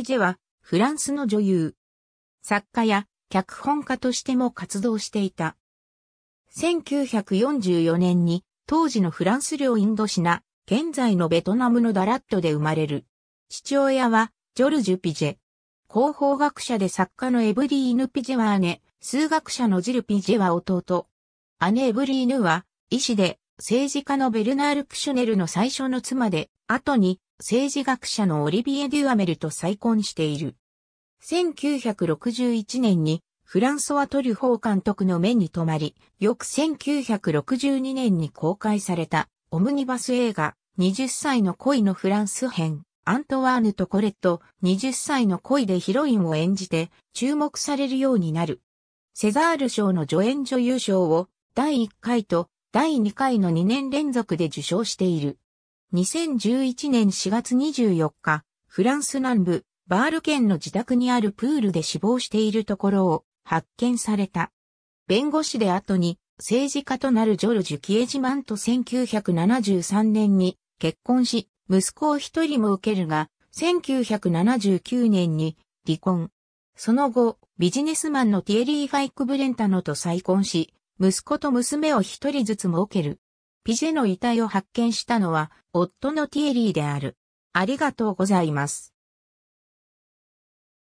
ピジェは、フランスの女優。作家や脚本家としても活動していた。1944年に、当時のフランス領インドシナ、現在のベトナムのダラットで生まれる。父親は、ジョルジュ・ピジェ。広報学者で作家のエブリーヌ・ピジェは姉、数学者のジル・ピジェは弟。姉エブリーヌは、医師で、政治家のベルナール・プシュネルの最初の妻で、後に政治学者のオリビエ・デュアメルと再婚している。1961年にフランソワ・トリュフォー監督の目に留まり、翌1962年に公開されたオムニバス映画20歳の恋のフランス編アントワーヌとコレット20歳の恋でヒロインを演じて注目されるようになる。セザール賞の助演女優賞を第1回と第2回の2年連続で受賞している。2011年4月24日、フランス南部、バール県の自宅にあるプールで死亡しているところを発見された。弁護士で後に政治家となるジョルジュ・キエジマンと1973年に結婚し、息子を一人も受けるが、1979年に離婚。その後、ビジネスマンのティエリー・ファイク・ブレンタノと再婚し、息子と娘を一人ずつ設ける。ピジェの遺体を発見したのは、夫のティエリーである。ありがとうございます。